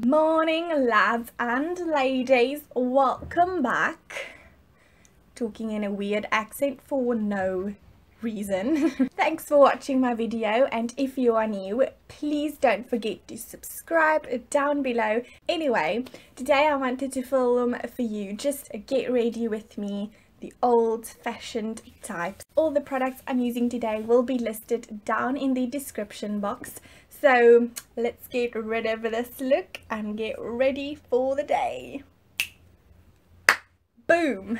Morning, lads and ladies. Welcome back. Talking in a weird accent for no reason. Thanks for watching my video and if you are new, please don't forget to subscribe down below. Anyway, today I wanted to film for you just get ready with me the old-fashioned types. All the products I'm using today will be listed down in the description box. So let's get rid of this look and get ready for the day. Boom!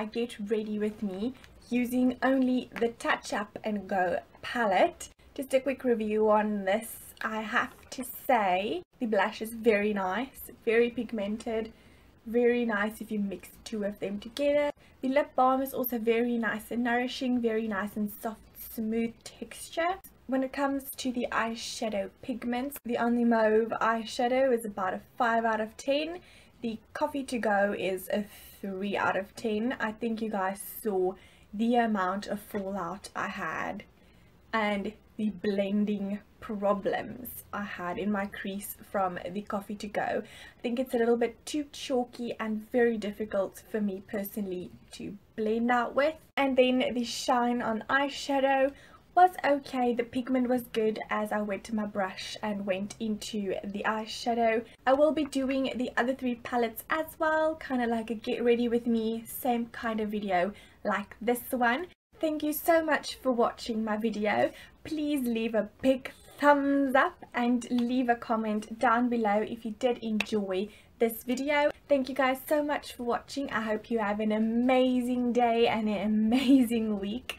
My Get Ready With Me using only the Touch Up and Go palette. Just a quick review on this. I have to say the blush is very nice, very pigmented, very nice if you mix two of them together. The lip balm is also very nice and nourishing, very nice and soft, smooth texture. When it comes to the eyeshadow pigments, the Only Mauve eyeshadow is about a 5 out of 10. The Coffee To Go is a 3 out of 10. I think you guys saw the amount of fallout I had and the blending problems I had in my crease from the Coffee To Go. I think it's a little bit too chalky and very difficult for me personally to blend out with. And then the Shine On eyeshadow was okay. The pigment was good as I went to my brush and went into the eyeshadow. I will be doing the other three palettes as well, kind of like a get ready with me, same kind of video like this one. Thank you so much for watching my video. Please leave a big thumbs up and leave a comment down below if you did enjoy this video. Thank you guys so much for watching. I hope you have an amazing day and an amazing week.